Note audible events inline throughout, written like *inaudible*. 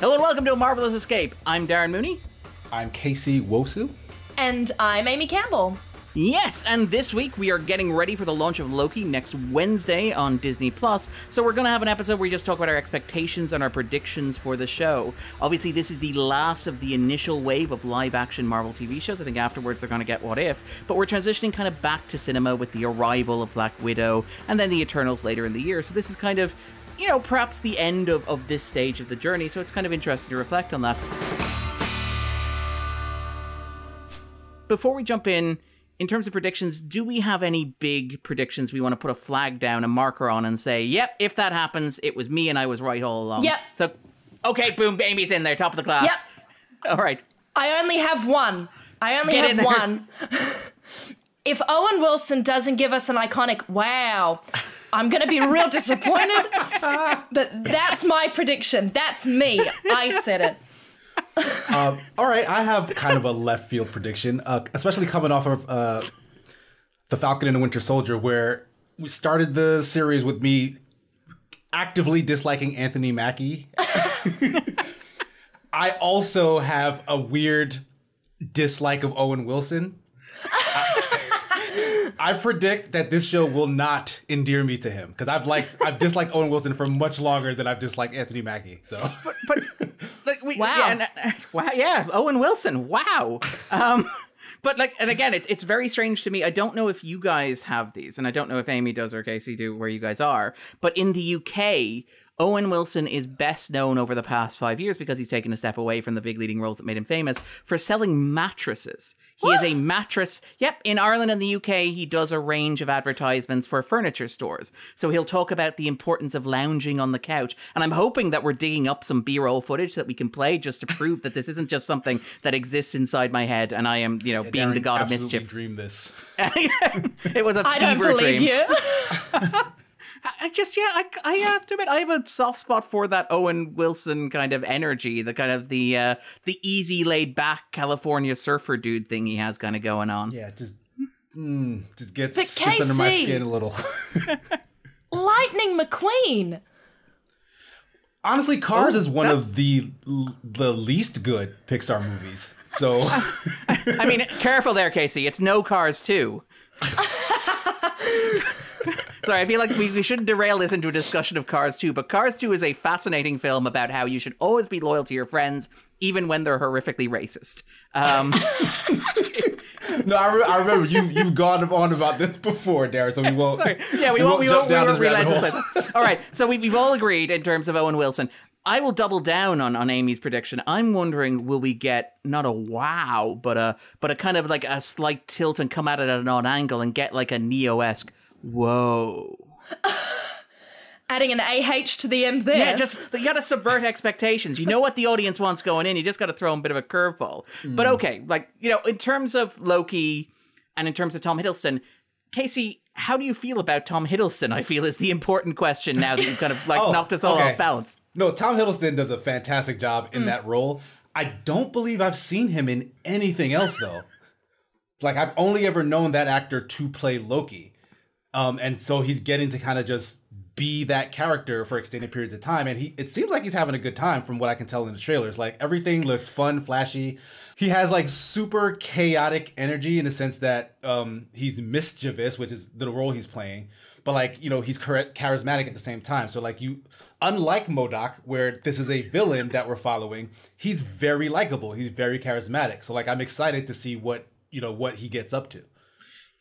Hello and welcome to A Marvelous Escape. I'm Darren Mooney. I'm Casey Nwosu. And I'm Amy Campbell. Yes, and this week we are getting ready for the launch of Loki next Wednesday on Disney Plus. So we're going to have an episode where we just talk about our expectations and our predictions for the show. Obviously, this is the last of the initial wave of live-action Marvel TV shows. I think afterwards they're going to get What If, but we're transitioning kind of back to cinema with the arrival of Black Widow and then the Eternals later in the year. So this is kind of you know, perhaps the end of, of this stage of the journey, so it's kind of interesting to reflect on that. Before we jump in, in terms of predictions, do we have any big predictions we want to put a flag down, a marker on, and say, yep, if that happens, it was me and I was right all along? Yep. So, okay, boom, Amy's in there, top of the class. Yep. *laughs* All right. I only have one. I only Get have one. *laughs* if Owen Wilson doesn't give us an iconic wow, I'm going to be real disappointed. but that's my prediction. That's me. I said it. Um, all right, I have kind of a left field prediction, uh, especially coming off of uh, the Falcon and the Winter Soldier, where we started the series with me actively disliking Anthony Mackie. *laughs* I also have a weird dislike of Owen Wilson. I predict that this show will not endear me to him because I've liked I've disliked Owen Wilson for much longer than I've disliked Anthony Mackie. So but like we Wow. yeah, and, uh, wow yeah owen wilson wow um but like and again it, it's very strange to me i don't know if you guys have these and i don't know if amy does or casey do where you guys are but in the uk Owen Wilson is best known over the past five years because he's taken a step away from the big leading roles that made him famous for selling mattresses. He is a mattress. Yep, in Ireland and the UK, he does a range of advertisements for furniture stores. So he'll talk about the importance of lounging on the couch. And I'm hoping that we're digging up some B roll footage that we can play just to prove that this isn't just something that exists inside my head and I am, you know, being the god of mischief. Dream this. *laughs* it was a I don't believe dream. you. *laughs* I just yeah, I, I have to admit I have a soft spot for that Owen Wilson kind of energy, the kind of the uh, the easy laid back California surfer dude thing he has kind of going on. Yeah, just mm, just gets, gets under my skin a little. *laughs* *laughs* Lightning McQueen. Honestly, Cars Oh, is one that's- of the the least good Pixar movies. So *laughs* I mean, careful there, Casey. It's no Cars two. Sorry, I feel like we, we shouldn't derail this into a discussion of Cars 2, but Cars 2 is a fascinating film about how you should always be loyal to your friends, even when they're horrifically racist. Um, *laughs* no, I, re- I remember you you've gone on about this before, Darren. So we won't. *laughs* Sorry. Yeah, we, won't, we won't, we won't realize hole. this. All right, so we, we've all agreed in terms of Owen Wilson. I will double down on, on Amy's prediction. I'm wondering, will we get not a wow, but a but a kind of like a slight tilt and come at it at an odd angle and get like a Neo esque whoa. *laughs* Adding an AH to the end there. Yeah, just you got to subvert expectations. You know what the audience wants going in. You just got to throw them a bit of a curveball. But okay, like you know, in terms of Loki and in terms of Tom Hiddleston, Casey, how do you feel about Tom Hiddleston? I feel is the important question now that you've kind of like *laughs* Oh, knocked us all okay. off balance. No, Tom Hiddleston does a fantastic job Mm. in that role. I don't believe I've seen him in anything else though. like I've only ever known that actor to play Loki. Um, and so he's getting to kind of just be that character for extended periods of time. And he it seems like he's having a good time from what I can tell in the trailers. Like everything looks fun, flashy. He has like super chaotic energy in the sense that um, he's mischievous, which is the role he's playing. But like, you know, he's charismatic at the same time. So like you unlike MODOK, where this is a villain that we're following, he's very likable. He's very charismatic. So like I'm excited to see what, you know, what he gets up to.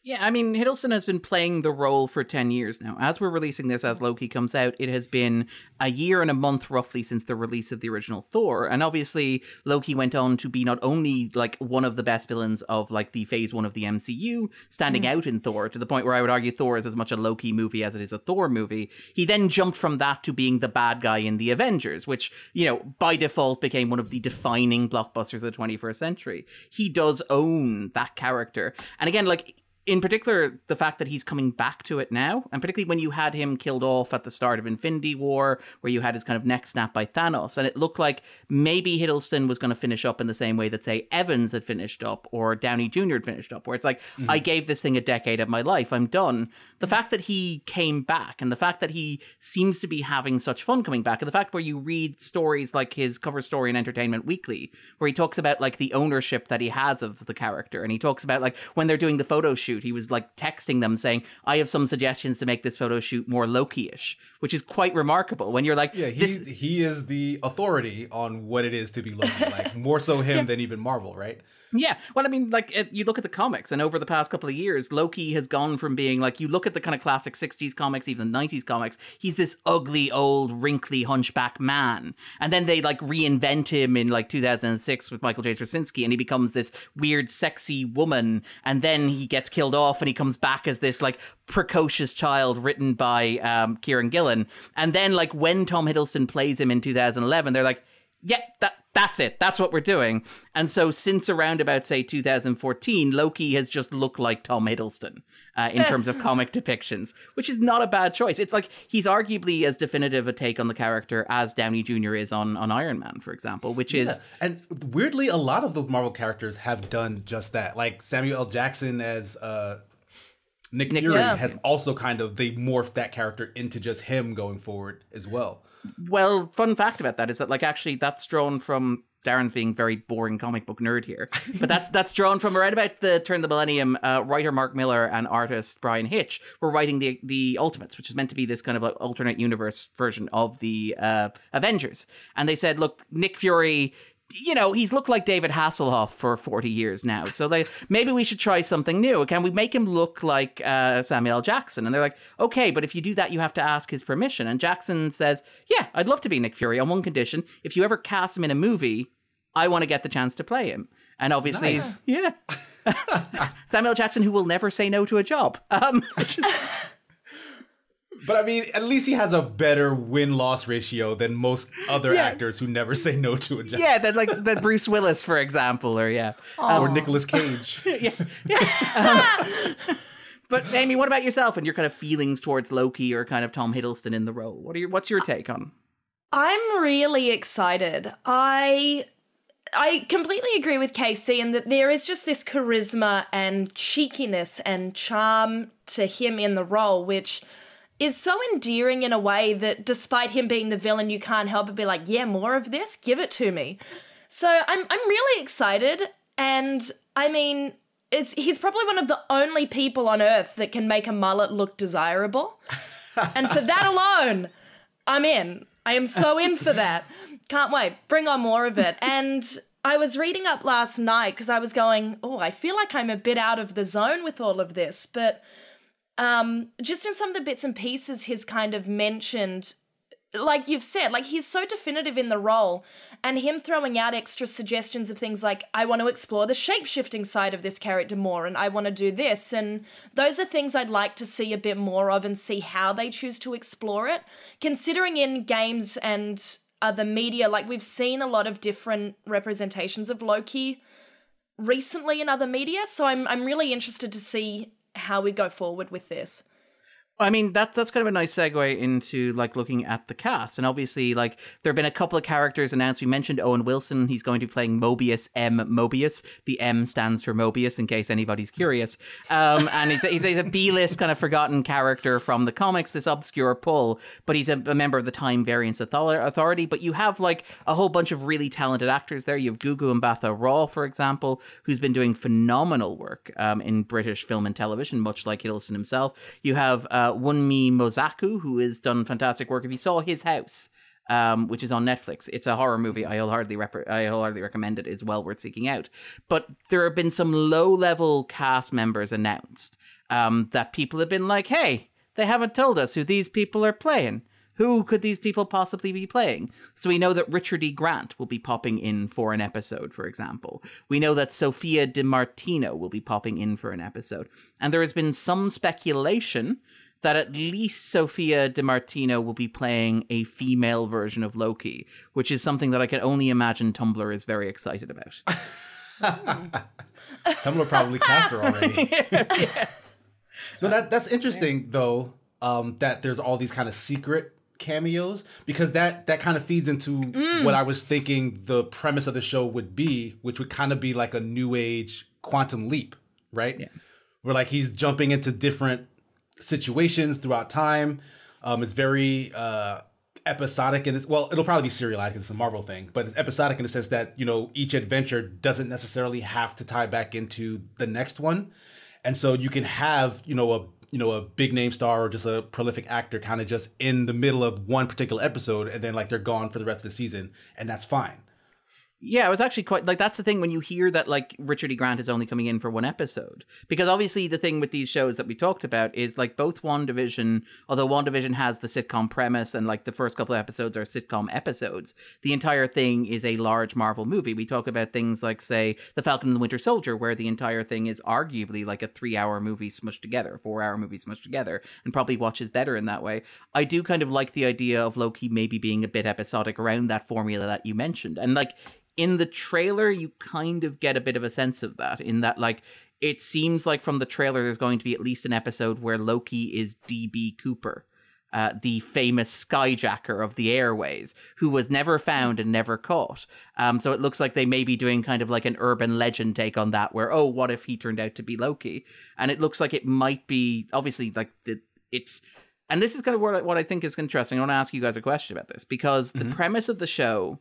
Yeah, I mean, Hiddleston has been playing the role for 10 years now. As we're releasing this, as mm-hmm. Loki comes out, it has been a year and a month roughly since the release of the original Thor. And obviously, Loki went on to be not only like one of the best villains of like the phase one of the MCU, standing mm-hmm. out in Thor to the point where I would argue Thor is as much a Loki movie as it is a Thor movie. He then jumped from that to being the bad guy in the Avengers, which, you know, by default became one of the defining blockbusters of the 21st century. He does own that character. And again, like, in particular, the fact that he's coming back to it now, and particularly when you had him killed off at the start of Infinity War, where you had his kind of neck snap by Thanos, and it looked like maybe Hiddleston was going to finish up in the same way that, say, Evans had finished up or Downey Jr. had finished up, where it's like, mm-hmm. I gave this thing a decade of my life, I'm done. The fact that he came back, and the fact that he seems to be having such fun coming back, and the fact where you read stories like his cover story in Entertainment Weekly, where he talks about like the ownership that he has of the character, and he talks about like when they're doing the photo shoot shoot, he was like texting them saying, "I have some suggestions to make this photo shoot more Loki-ish," which is quite remarkable. When you're like, "Yeah, he he is the authority on what it is to be Loki, like more so *laughs* him yeah. than even Marvel, right?" Yeah. Well, I mean, like, it, you look at the comics, and over the past couple of years, Loki has gone from being like, you look at the kind of classic 60s comics, even 90s comics, he's this ugly, old, wrinkly, hunchback man. And then they, like, reinvent him in, like, 2006 with Michael J. Straczynski, and he becomes this weird, sexy woman. And then he gets killed off, and he comes back as this, like, precocious child written by um, Kieron Gillen. And then, like, when Tom Hiddleston plays him in 2011, they're like, yeah, that that's it. That's what we're doing. And so since around about say 2014, Loki has just looked like Tom Hiddleston uh, in terms of *laughs* comic depictions, which is not a bad choice. It's like he's arguably as definitive a take on the character as Downey Jr. is on on Iron Man, for example, which yeah. is and weirdly a lot of those Marvel characters have done just that. Like Samuel L. Jackson as uh Nick, Nick Fury yeah. has also kind of they morphed that character into just him going forward as well. Well, fun fact about that is that like actually that's drawn from Darren's being very boring comic book nerd here, but that's that's drawn from right about the turn of the millennium. Uh, writer Mark Millar and artist Bryan Hitch were writing the the Ultimates, which is meant to be this kind of like alternate universe version of the uh, Avengers, and they said, look, Nick Fury you know, he's looked like David Hasselhoff for 40 years now. So they, maybe we should try something new. Can we make him look like uh, Samuel Jackson? And they're like, okay, but if you do that, you have to ask his permission. And Jackson says, yeah, I'd love to be Nick Fury on one condition. If you ever cast him in a movie, I want to get the chance to play him. And obviously, nice. yeah. *laughs* Samuel Jackson, who will never say no to a job. Um, *laughs* but I mean, at least he has a better win loss ratio than most other yeah. actors who never say no to a job. Yeah, that like that Bruce Willis, for example, or yeah, um, or Nicolas Cage. *laughs* yeah, yeah. Um, *laughs* but Amy, what about yourself and your kind of feelings towards Loki or kind of Tom Hiddleston in the role? What are your what's your take on? I'm really excited. I I completely agree with Casey in that there is just this charisma and cheekiness and charm to him in the role, which is so endearing in a way that despite him being the villain, you can't help but be like, yeah, more of this, give it to me. So I'm I'm really excited, and I mean, it's he's probably one of the only people on earth that can make a mullet look desirable, and for that *laughs* alone, I'm in. I am so in for that. Can't wait. Bring on more of it. And I was reading up last night because I was going, oh, I feel like I'm a bit out of the zone with all of this, but um, just in some of the bits and pieces he's kind of mentioned like you've said, like he's so definitive in the role, and him throwing out extra suggestions of things like, I want to explore the shape shifting side of this character more, and I want to do this. And those are things I'd like to see a bit more of and see how they choose to explore it. Considering in games and other media, like we've seen a lot of different representations of Loki recently in other media, so I'm, I'm really interested to see how we go forward with this. I mean that that's kind of a nice segue into like looking at the cast, and obviously like there have been a couple of characters announced. We mentioned Owen Wilson; he's going to be playing Mobius M. Mobius. The M stands for Mobius, in case anybody's curious. Um, and he's, he's a B-list kind of forgotten character from the comics, this obscure pull, but he's a, a member of the Time Variance Authority. But you have like a whole bunch of really talented actors there. You have Gugu Mbatha-Raw, for example, who's been doing phenomenal work um, in British film and television, much like Hiddleston himself. You have uh, uh, Wunmi Mosaku, who has done fantastic work. If you saw his house, um, which is on Netflix, it's a horror movie. I wholeheartedly, rep- I wholeheartedly recommend it. It's well worth seeking out. But there have been some low level cast members announced um, that people have been like, hey, they haven't told us who these people are playing. Who could these people possibly be playing? So we know that Richard E. Grant will be popping in for an episode, for example. We know that Sophia Di Martino will be popping in for an episode. And there has been some speculation that at least Sophia Di Martino will be playing a female version of Loki, which is something that I can only imagine Tumblr is very excited about. *laughs* Tumblr probably cast her already. *laughs* No, that that's interesting though. Um, that there's all these kind of secret cameos because that that kind of feeds into what I was thinking the premise of the show would be, which would kind of be like a new age quantum leap, right? Yeah. Where like he's jumping into different situations throughout time. Um, it's very uh, episodic and it's well, it'll probably be serialized because it's a Marvel thing, but it's episodic in the sense that you know each adventure doesn't necessarily have to tie back into the next one, and so you can have you know a you know a big name star or just a prolific actor kind of just in the middle of one particular episode, and then like they're gone for the rest of the season, and that's fine. Yeah, it was actually quite like that's the thing when you hear that like Richard E. Grant is only coming in for one episode. Because obviously the thing with these shows that we talked about is like both WandaVision, although WandaVision has the sitcom premise and like the first couple of episodes are sitcom episodes, the entire thing is a large Marvel movie. We talk about things like say The Falcon and the Winter Soldier, where the entire thing is arguably like a three hour movie smushed together, four hour movie smushed together, and probably watches better in that way. I do kind of like the idea of Loki maybe being a bit episodic around that formula that you mentioned. And like in the trailer you kind of get a bit of a sense of that in that like it seems like from the trailer there's going to be at least an episode where Loki is DB Cooper uh, the famous skyjacker of the airways, who was never found and never caught. Um, so it looks like they may be doing kind of like an urban legend take on that, where oh, what if he turned out to be Loki? And it looks like it might be obviously like the, it's. And this is kind of what I, what I think is interesting. I want to ask you guys a question about this because the premise of the show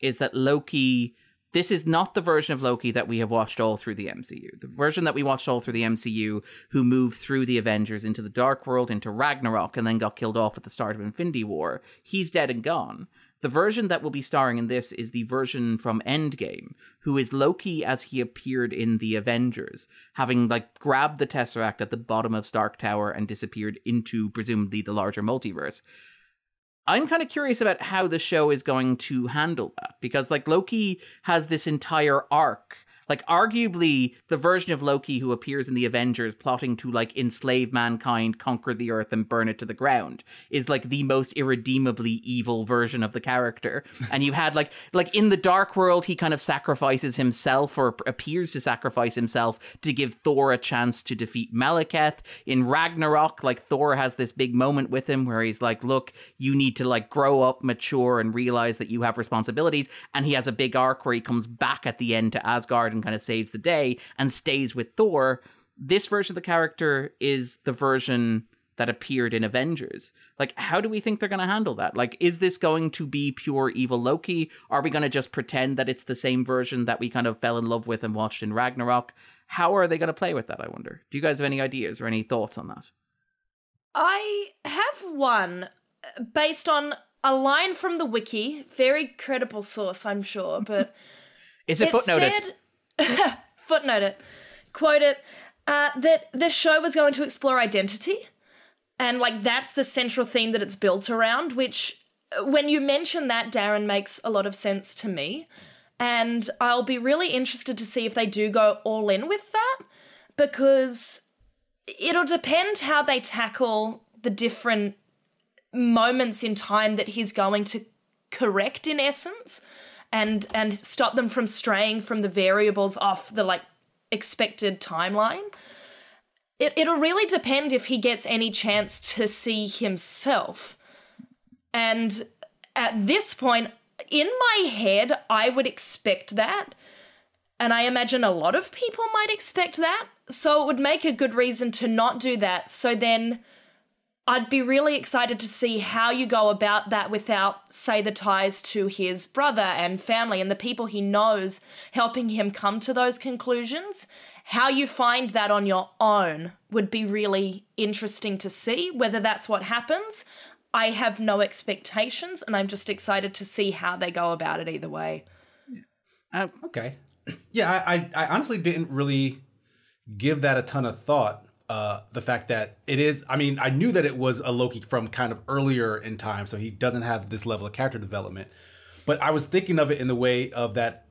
is that Loki. This is not the version of Loki that we have watched all through the MCU. The version that we watched all through the MCU, who moved through the Avengers into the Dark World, into Ragnarok, and then got killed off at the start of Infinity War, he's dead and gone. The version that will be starring in this is the version from Endgame, who is Loki as he appeared in the Avengers, having like grabbed the Tesseract at the bottom of Stark Tower and disappeared into presumably the larger multiverse. I'm kind of curious about how the show is going to handle that because like Loki has this entire arc. Like arguably the version of Loki who appears in the Avengers plotting to like enslave mankind, conquer the earth and burn it to the ground is like the most irredeemably evil version of the character. And you had like like in the dark world he kind of sacrifices himself or appears to sacrifice himself to give Thor a chance to defeat Malekith. In Ragnarok like Thor has this big moment with him where he's like, "Look, you need to like grow up, mature and realize that you have responsibilities." And he has a big arc where he comes back at the end to Asgard and kind of saves the day and stays with Thor. This version of the character is the version that appeared in Avengers. Like, how do we think they're going to handle that? Like, is this going to be pure evil Loki? Are we going to just pretend that it's the same version that we kind of fell in love with and watched in Ragnarok? How are they going to play with that, I wonder? Do you guys have any ideas or any thoughts on that? I have one based on a line from the wiki, very credible source, I'm sure, but *laughs* Is it, it footnoted? said *laughs* footnote it, quote it, uh, that the show was going to explore identity, and like that's the central theme that it's built around. Which, uh, when you mention that, Darren makes a lot of sense to me, and I'll be really interested to see if they do go all in with that, because it'll depend how they tackle the different moments in time that he's going to correct in essence and and stop them from straying from the variables off the like expected timeline. It, it'll really depend if he gets any chance to see himself. And at this point in my head i would expect that. And i imagine a lot of people might expect that. So it would make a good reason to not do that. So then I'd be really excited to see how you go about that without, say, the ties to his brother and family and the people he knows helping him come to those conclusions. How you find that on your own would be really interesting to see. Whether that's what happens, I have no expectations and I'm just excited to see how they go about it either way. Uh, Okay. *clears throat* Yeah, I, I, I honestly didn't really give that a ton of thought. Uh, the fact that it is, I mean, I knew that it was a Loki from kind of earlier in time, so he doesn't have this level of character development. But I was thinking of it in the way of that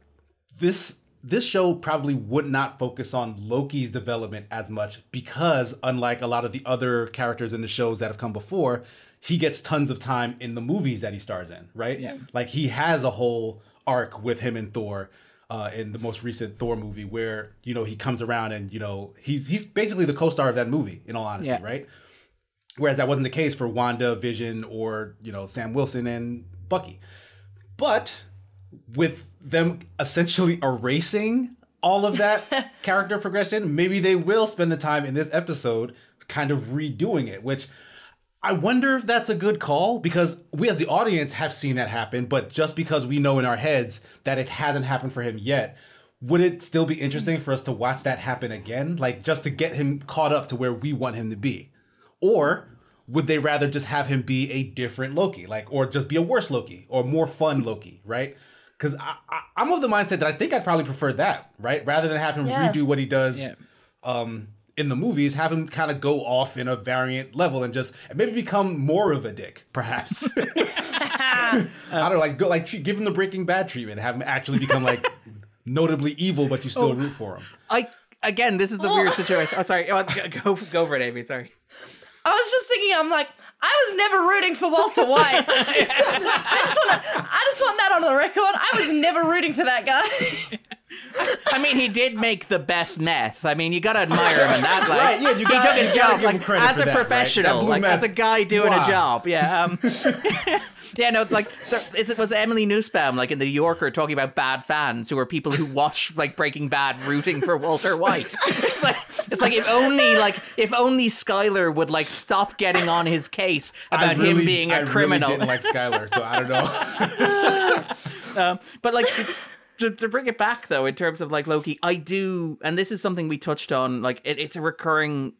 this this show probably would not focus on Loki's development as much because unlike a lot of the other characters in the shows that have come before, he gets tons of time in the movies that he stars in, right? Yeah. Like he has a whole arc with him and Thor. Uh, in the most recent Thor movie, where you know he comes around and you know he's he's basically the co-star of that movie. In all honesty, Yeah. right? Whereas that wasn't the case for Wanda, Vision, or you know Sam Wilson and Bucky. But with them essentially erasing all of that *laughs* character progression, maybe they will spend the time in this episode kind of redoing it, which I wonder if that's a good call because we as the audience have seen that happen, but just because we know in our heads that it hasn't happened for him yet, would it still be interesting for us to watch that happen again? Like just to get him caught up to where we want him to be? Or would they rather just have him be a different Loki, like, or just be a worse Loki or more fun Loki, right? Because I, I, I'm of the mindset that I think I'd probably prefer that, right? Rather than have him Yeah. redo what he does Yeah. um, in the movies, have him kind of go off in a variant level and just and maybe become more of a dick, perhaps. *laughs* I don't know, like go like give him the Breaking Bad treatment, have him actually become like *laughs* notably evil, but you still oh. root for him. I again, this is the weird oh. situation. Oh, sorry. Oh, *laughs* go go for it, Amy. Sorry. I was just thinking, I'm like, I was never rooting for Walter White. *laughs* I just want to, I just want that on the record. I was never rooting for that guy. I mean, he did make the best meth. I mean, you gotta admire him in that. *laughs* Like, Right, yeah, you gotta- took his job like as a that, professional, That blue like meth- as a guy doing Wow. a job. Yeah. Um, *laughs* yeah. No, like so is it was Emily Nussbaum like in the New Yorker talking about bad fans who are people who watch like Breaking Bad rooting for Walter White. It's like it's like if only like if only Skyler would like stop getting on his case about really, him being a I criminal. Really didn't like Skyler, so I don't know. *laughs* Um, but like to, to bring it back though, in terms of like Loki, I do, and this is something we touched on. Like it, it's a recurring.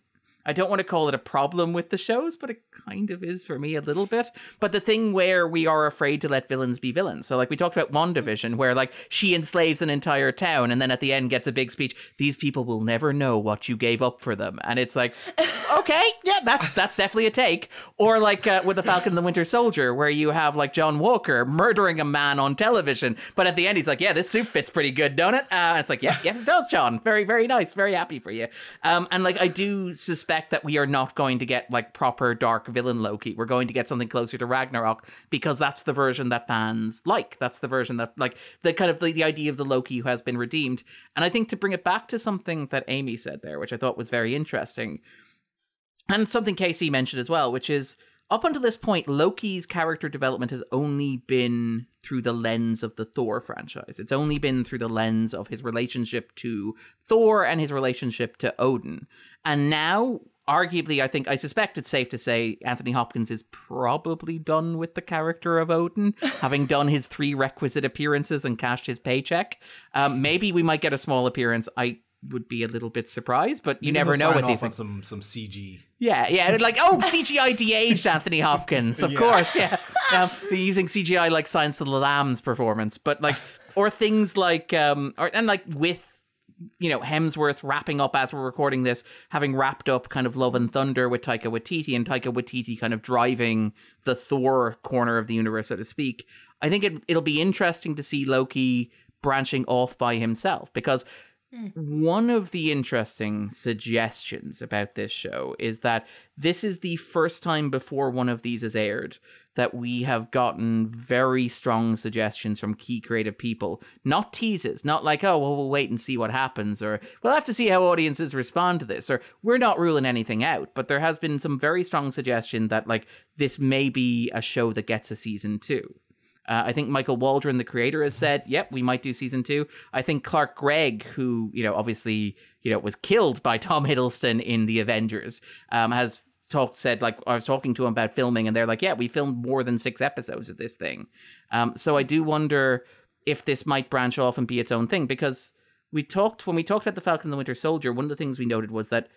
I don't want to call it a problem with the shows, but it kind of is for me a little bit. But the thing where we are afraid to let villains be villains. So like we talked about WandaVision, where like she enslaves an entire town and then at the end gets a big speech. These people will never know what you gave up for them. And it's like, *laughs* okay, yeah, that's that's definitely a take. Or like uh, with the Falcon and the Winter Soldier, where you have like John Walker murdering a man on television, but at the end he's like, yeah, this suit fits pretty good, don't it? Uh, it's like, yeah, yes, it does, John. Very, very nice. Very happy for you. Um, and like I do suspect that we are not going to get like proper dark villain Loki. We're going to get something closer to Ragnarok because that's the version that fans like. That's the version that like the kind of the, the idea of the Loki who has been redeemed. And I think to bring it back to something that Amy said there, which I thought was very interesting, and something Casey mentioned as well, which is up until this point, Loki's character development has only been through the lens of the Thor franchise. It's only been through the lens of his relationship to Thor and his relationship to Odin. And now, arguably, I think, I suspect it's safe to say Anthony Hopkins is probably done with the character of Odin, *laughs* having done his three requisite appearances and cashed his paycheck. Um, maybe we might get a small appearance. I would be a little bit surprised, but you never know with these things. some some CG. Yeah, yeah, like oh, CGI de-aged Anthony Hopkins, of *laughs* Yeah. course. Yeah, um, using CGI like Silence of the Lambs performance, but like, or things like, um, or and like with you know Hemsworth wrapping up as we're recording this, having wrapped up kind of Love and Thunder with Taika Waititi, and Taika Waititi kind of driving the Thor corner of the universe, so to speak. I think it, it'll be interesting to see Loki branching off by himself because Hmm. one of the interesting suggestions about this show is that this is the first time before one of these is aired that we have gotten very strong suggestions from key creative people. Not teases, not like, oh, well, we'll wait and see what happens, or we'll have to see how audiences respond to this, or we're not ruling anything out. But there has been some very strong suggestion that, like, this may be a show that gets a season two. Uh, I think Michael Waldron, the creator, has said, "Yep, we might do season two. I think Clark Gregg, who you know obviously you know was killed by Tom Hiddleston in the Avengers, um, has talked said like I was talking to him about filming, and they're like, "Yeah, we filmed more than six episodes of this thing." Um, so I do wonder if this might branch off and be its own thing because we talked when we talked about the Falcon and the Winter Soldier. One of the things we noted was that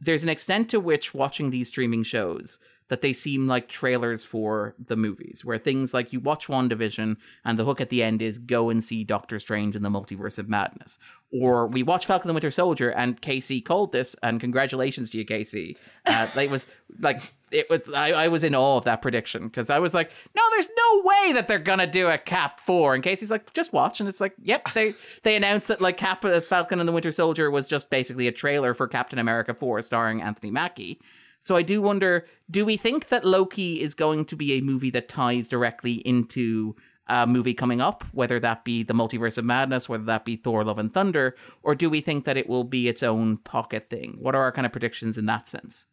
there's an extent to which watching these streaming shows that they seem like trailers for the movies, where things like you watch WandaVision and the hook at the end is go and see Doctor Strange in the Multiverse of Madness. Or we watch Falcon and the Winter Soldier and Casey called this, and congratulations to you, Casey. Uh, it was like, it was, I, I was in awe of that prediction because I was like, no, there's no way that they're gonna do a Cap 4. And Casey's like, just watch. And it's like, yep, they, they announced that like Cap, uh, Falcon and the Winter Soldier was just basically a trailer for Captain America 4 starring Anthony Mackie. So I do wonder, do we think that Loki is going to be a movie that ties directly into a movie coming up, whether that be the Multiverse of Madness, whether that be Thor: Love and Thunder, or do we think that it will be its own pocket thing? What are our kind of predictions in that sense?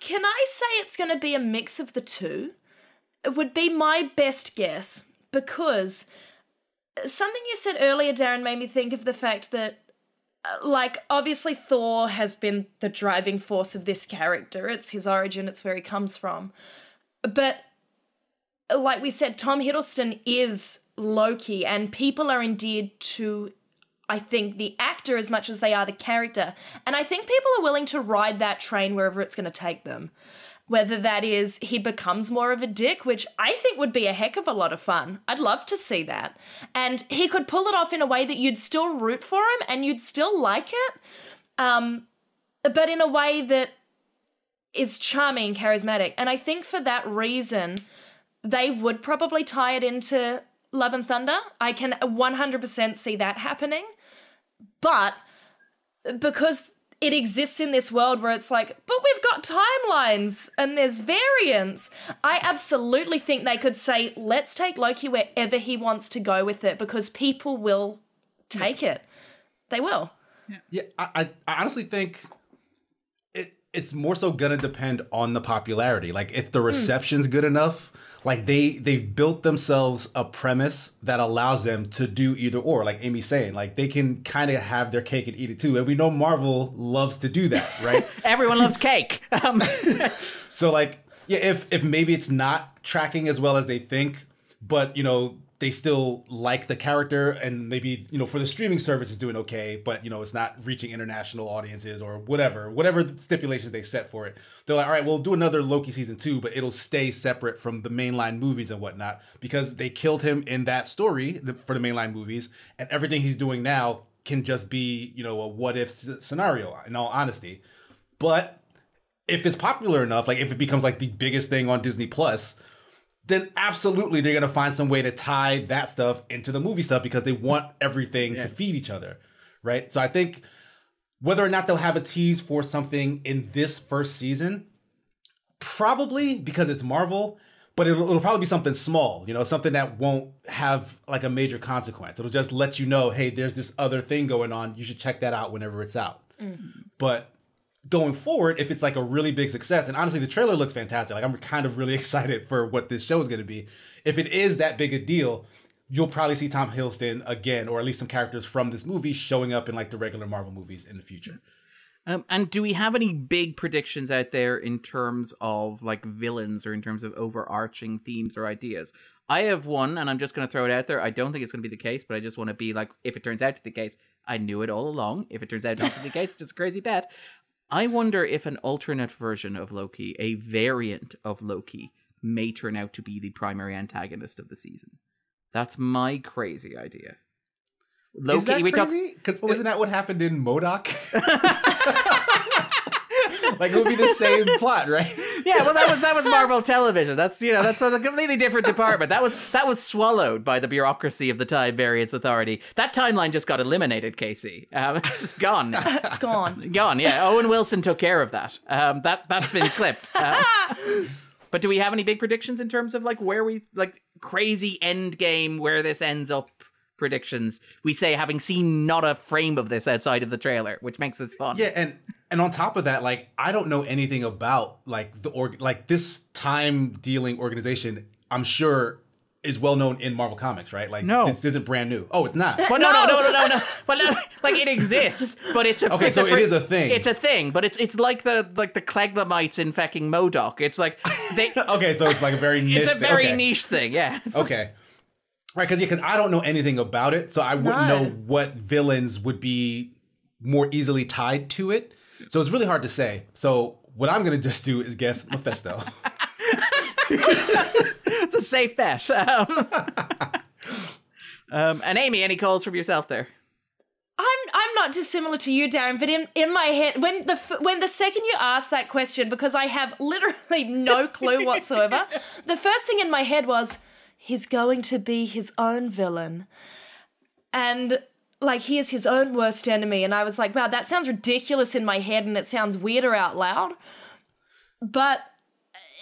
Can I say it's going to be a mix of the two? It would be my best guess because something you said earlier, Darren, made me think of the fact that, like, obviously Thor has been the driving force of this character. It's his origin, it's where he comes from. But, like we said, Tom Hiddleston is Loki, and people are endeared to I think, the actor as much as they are the character. And I think people are willing to ride that train wherever it's going to take them. Whether that is he becomes more of a dick, which I think would be a heck of a lot of fun. I'd love to see that. And he could pull it off in a way that you'd still root for him and you'd still like it. Um, but in a way that is charming and charismatic. And I think for that reason, they would probably tie it into Love and Thunder. I can 100% see that happening. But because it exists in this world where it's like, but we've got timelines and there's variants. I absolutely think they could say, let's take Loki wherever he wants to go with it because people will take it. They will. Yeah, I, I honestly think it it's more so gonna depend on the popularity. Like if the hmm. reception's good enough, like they they've built themselves a premise that allows them to do either or like amy's saying. Like they can kind of have their cake and eat it too. And we know marvel loves to do that right? *laughs* Everyone loves cake. *laughs* Um, so like yeah if if maybe it's not tracking as well as they think but you know they still like the character and maybe you know for the streaming service is doing okay but you know it's not reaching international audiences or whatever whatever stipulations they set for it. They're like all right we'll do another loki season two but it'll stay separate from the mainline movies and whatnot because they killed him in that story for the mainline movies and everything he's doing now can just be you know a what if scenario in all honesty. But if it's popular enough like if it becomes like the biggest thing on disney plus then absolutely they're gonna find some way to tie that stuff into the movie stuff because they want everything to feed each other, right? So I think whether or not they'll have a tease for something in this first season, probably because it's Marvel, but it'll, it'll probably be something small, you know, something that won't have like a major consequence. It'll just let you know, hey, there's this other thing going on. You should check that out whenever it's out. Mm-hmm. But going forward, if it's like a really big success, and honestly, the trailer looks fantastic. Like I'm kind of really *laughs* excited for what this show is going to be. If it is that big a deal, you'll probably see Tom Hiddleston again, or at least some characters from this movie showing up in like the regular Marvel movies in the future. Um, and do we have any big predictions out there in terms of like villains or in terms of overarching themes or ideas? I have one, and I'm just going to throw it out there. I don't think it's going to be the case, but I just want to be like, if it turns out to be the case, I knew it all along. If it turns out not to be the case, it's just a crazy bet. I wonder if an alternate version of Loki, a variant of Loki, may turn out to be the primary antagonist of the season. That's my crazy idea. Loki, is that we talk- crazy? Because oh, isn't that what happened in MODOK? *laughs* *laughs* like it would be the same plot, right? *laughs* yeah, well, that was that was Marvel Television. That's you know that's a completely different department. That was that was swallowed by the bureaucracy of the Time Variance Authority. That timeline just got eliminated, Casey. Um, it's just gone. *laughs* Gone. gone. Yeah, Owen Wilson took care of that. Um, that that's been clipped. *laughs* Um, but do we have any big predictions in terms of like where we like crazy end game where this ends up? Predictions. We say having seen not a frame of this outside of the trailer, which makes this fun. Yeah, and and on top of that, like I don't know anything about like the org like this time dealing organization. I'm sure is well known in Marvel Comics, right? Like No. this isn't brand new. Oh, it's not. But *laughs* no, no, no, no, no, no. But no, like it exists, but it's a Okay, it's so a it is a thing. It's a thing, but it's it's like the like the Kleglamites infecting MODOK. It's like they. *laughs* okay, so it's like a very niche. *laughs* it's a thing. very okay. niche thing. Yeah. It's Okay. Right, because yeah, because I don't know anything about it, so I wouldn't No. know what villains would be more easily tied to it. So it's really hard to say. So what I'm gonna just do is guess Mephisto. it's a safe bet. Um, um, and Amy, any calls from yourself there? I'm I'm not dissimilar to you, Darren, but in, in my head, when the when the second you asked that question, because I have literally no clue whatsoever, *laughs* the first thing in my head was he's going to be his own villain, and like he is his own worst enemy, and I was like, wow, that sounds ridiculous in my head, and it sounds weirder out loud, but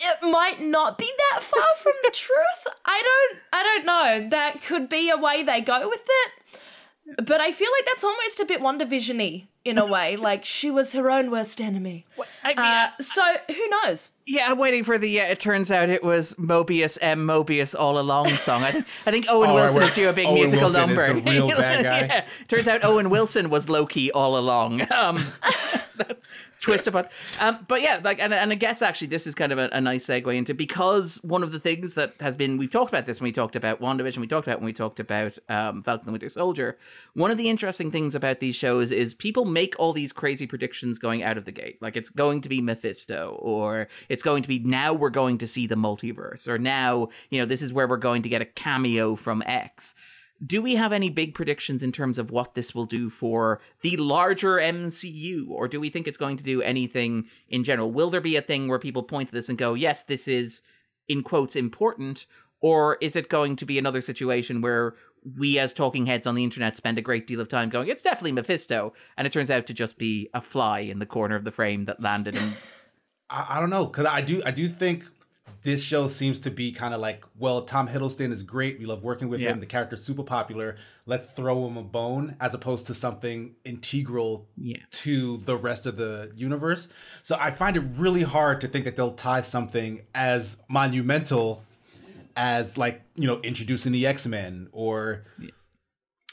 it might not be that far from the *laughs* truth. I don't I don't know. That could be a way they go with it. But I feel like that's almost a bit WandaVision-y in a way. *laughs* like she was her own worst enemy. I mean, Uh, so who knows? yeah, I'm waiting for the. Yeah, it turns out it was Mobius M. Mobius all along song. I think, I think Owen *laughs* Oh, Wilson where is due a big Owen musical Wilson is number. the real *laughs* bad guy. yeah. Turns out Owen Wilson was Loki all along. Um, twist about. Um, but yeah, like, and, and I guess actually this is kind of a, a nice segue into because one of the things that has been we've talked about this when we talked about WandaVision, we talked about when we talked about um, Falcon the Winter Soldier. One of the interesting things about these shows is people make all these crazy predictions going out of the gate. Like it's going to be Mephisto, or it's going to be now we're going to see the multiverse, or now you know this is where we're going to get a cameo from X do we have any big predictions in terms of what this will do for the larger MCU, or do we think it's going to do anything in general? Will there be a thing where people point to this and go, yes, this is, in quotes, important? Or is it going to be another situation where we, as talking heads on the internet, spend a great deal of time going, it's definitely Mephisto, and it turns out to just be a fly in the corner of the frame that landed and *laughs* I, I don't know because I do I do think this show seems to be kind of like well Tom Hiddleston is great we love working with Yeah. him the character's super popular let's throw him a bone as opposed to something integral Yeah. to the rest of the universe so I find it really hard to think that they'll tie something as monumental as like you know introducing the X-Men or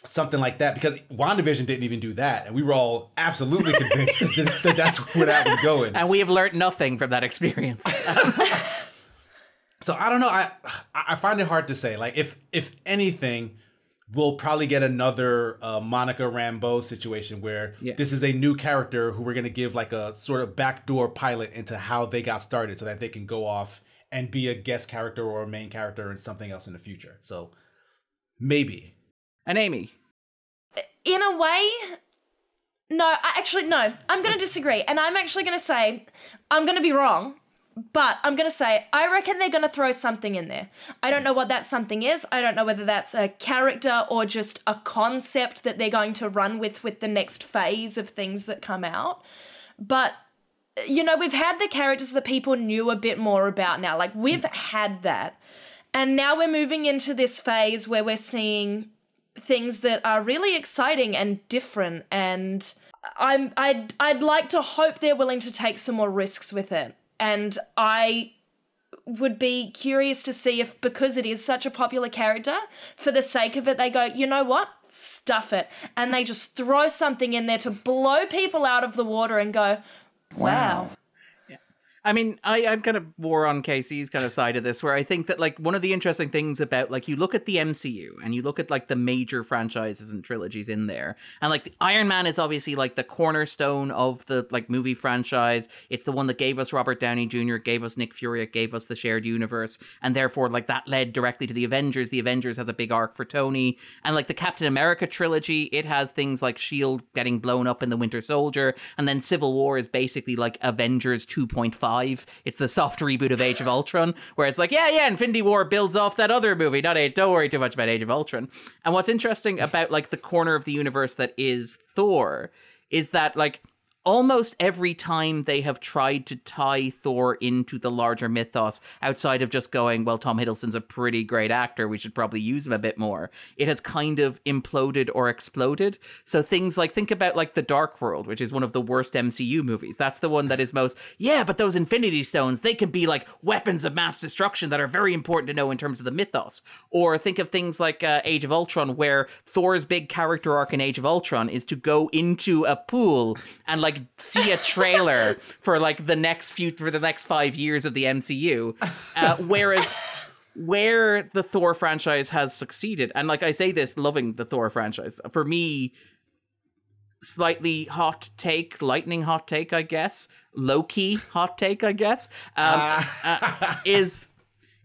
something like that because WandaVision didn't even do that and we were all absolutely convinced that, that that's where that was going *laughs* and we have learned nothing from that experience. *laughs* So I don't know. I I find it hard to say. Like if if anything, we'll probably get another uh, Monica Rambeau situation where Yeah. this is a new character who we're gonna give like a sort of backdoor pilot into how they got started, so that they can go off and be a guest character or a main character in something else in the future. So maybe. and Amy, in a way no I, actually no i'm going to disagree and i'm actually going to say i'm going to be wrong but i'm going to say i reckon they're going to throw something in there. I don't know what that something is. I don't know whether that's a character or just a concept that they're going to run with with the next phase of things that come out. But you know we've had the characters that people knew a bit more about now. Like we've had that. And now we're moving into this phase where we're seeing things that are really exciting and different. And I'm I'd I'd like to hope they're willing to take some more risks with it. And I would be curious to see if because it is such a popular character, for the sake of it they go, "You know what? Stuff it." And they just throw something in there to blow people out of the water and go, "Wow." I mean, I, I'm kind of more on Casey's kind of side of this, where I think that like one of the interesting things about like you look at the MCU and you look at like the major franchises and trilogies in there, and like the Iron Man is obviously like the cornerstone of the like movie franchise. It's the one that gave us Robert Downey Jr., gave us Nick Fury, it gave us the shared universe, and therefore like that led directly to the Avengers. The Avengers has a big arc for Tony, and like the Captain America trilogy, it has things like Shield getting blown up in the Winter Soldier, and then Civil War is basically like Avengers 2.5. It's the soft reboot of Age of Ultron, where it's like, yeah, yeah, Infinity War builds off that other movie. Not a, don't worry too much about Age of Ultron. And what's interesting about like the corner of the universe that is Thor is that like almost every time they have tried to tie Thor into the larger mythos, outside of just going, well, Tom Hiddleston's a pretty great actor, we should probably use him a bit more, it has kind of imploded or exploded. So things like, think about like The Dark World, which is one of the worst MCU movies. That's the one that is most, yeah, but those Infinity Stones, they can be like weapons of mass destruction that are very important to know in terms of the mythos. Or think of things like uh, Age of Ultron, where Thor's big character arc in Age of Ultron is to go into a pool and like see a trailer *laughs* for like the next few for the next five years of the MCU. Uh, whereas where the Thor franchise has succeeded, and like I say this, loving the Thor franchise, for me, slightly hot take, lightning hot take, I guess, low key hot take, I guess, um, uh, is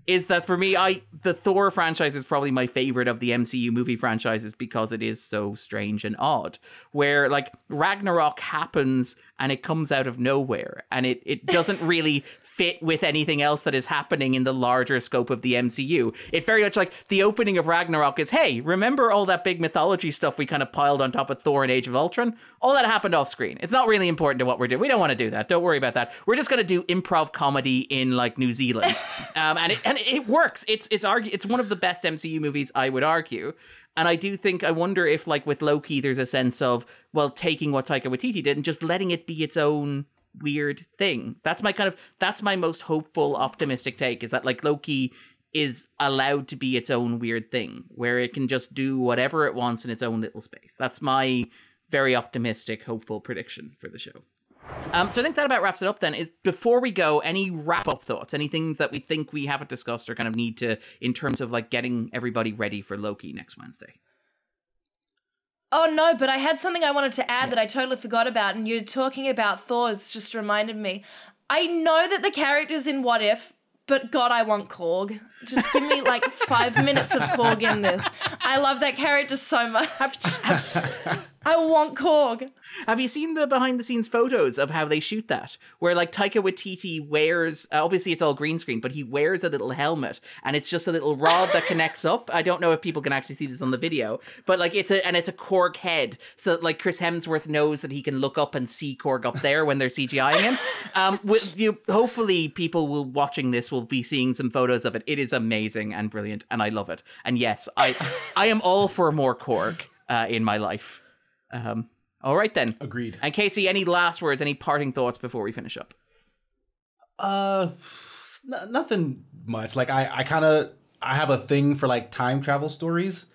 is that for me, I the Thor franchise is probably my favorite of the MCU movie franchises because it is so strange and odd. Where like Ragnarok happens and it comes out of nowhere and it it doesn't really fit with anything else that is happening in the larger scope of the MCU. It very much like the opening of Ragnarok is, hey, remember all that big mythology stuff we kind of piled on top of Thor and Age of Ultron? All that happened off screen. It's not really important to what we're doing. We don't want to do that. Don't worry about that. We're just going to do improv comedy in like New Zealand, *laughs* um, and it, and it works. It's it's argue it's one of the best MCU movies, I would argue. And I do think I wonder if like with Loki, there's a sense of well taking what Taika Waititi did and just letting it be its own weird thing. That's my kind of that's my most hopeful, optimistic take is that like Loki is allowed to be its own weird thing where it can just do whatever it wants in its own little space. That's my very optimistic, hopeful prediction for the show. Um, so I think that about wraps it up then. Is before we go, any wrap up thoughts, any things that we think we haven't discussed or kind of need to in terms of like getting everybody ready for Loki next Wednesday? Oh no, but I had something I wanted to add that I totally forgot about, and you're talking about Thor's just reminded me. I know that the characters in What If, but God, I want Korg. Just give me like five *laughs* minutes of Korg in this. I love that character so much. I want Korg. Have you seen the behind the scenes photos of how they shoot that? Where like Taika Waititi wears, uh, obviously it's all green screen, but he wears a little helmet and it's just a little rod that connects up. I don't know if people can actually see this on the video, but like it's a, and it's a Korg head. So that, like Chris Hemsworth knows that he can look up and see Korg up there when they're CGIing him. Um, *laughs* with you, hopefully people will watching this will be seeing some photos of it. It is amazing and brilliant and I love it. And yes, I, I am all for more Korg uh, in my life. Um, all right then. Agreed. And Casey, any last words, any parting thoughts before we finish up? Uh, n- nothing much. Like I, I kind of, I have a thing for like time travel stories,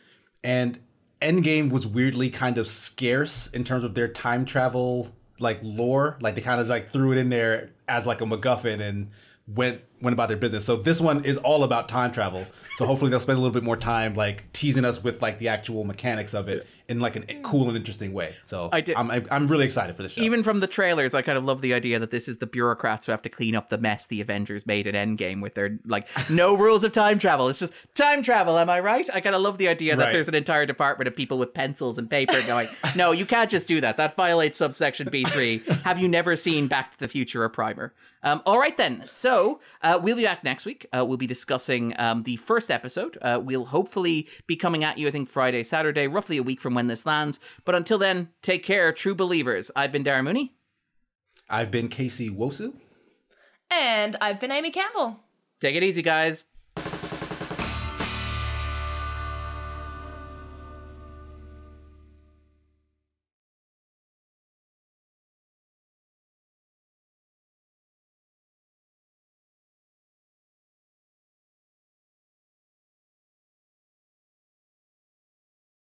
and Endgame was weirdly kind of scarce in terms of their time travel like lore. Like they kind of like threw it in there as like a MacGuffin and went went about their business. So this one is all about time travel. So hopefully they'll spend a little bit more time like teasing us with like the actual mechanics of it in like a cool and interesting way. So I did- I'm I'm really excited for this show. Even from the trailers, I kind of love the idea that this is the bureaucrats who have to clean up the mess the Avengers made at Endgame with their like no *laughs* rules of time travel. It's just time travel. Am I right? I kind of love the idea that Right. there's an entire department of people with pencils and paper going, "No, you can't just do that. That violates subsection B three. have you never seen Back to the Future or Primer?" Um, all right then. So uh, we'll be back next week. Uh, we'll be discussing um, the first episode. Uh, we'll hopefully be coming at you, I think, Friday, Saturday, roughly a week from when this lands. But until then, take care, true believers. I've been Darren Mooney. I've been Casey Nwosu. And I've been Amy Campbell. Take it easy, guys.